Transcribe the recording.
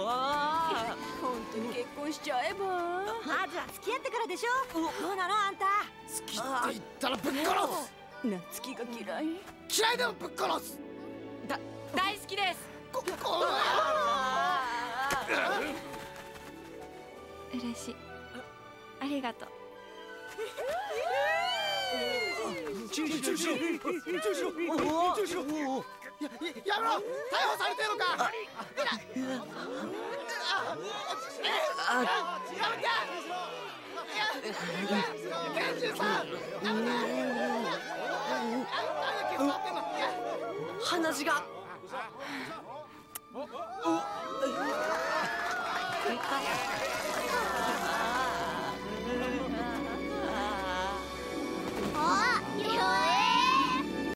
わ本当に結婚しちゃえば。まずは付き合ってからでしょ。どうなのあんた。好きって言ったらぶっ殺す。夏希が嫌い嫌い。でもぶっ殺すだ大好きです。ここ。の嬉しい。ありがとう。中止中止しろ中止しろ中止しろややめろ逮捕されてるのか鼻血が。よかっ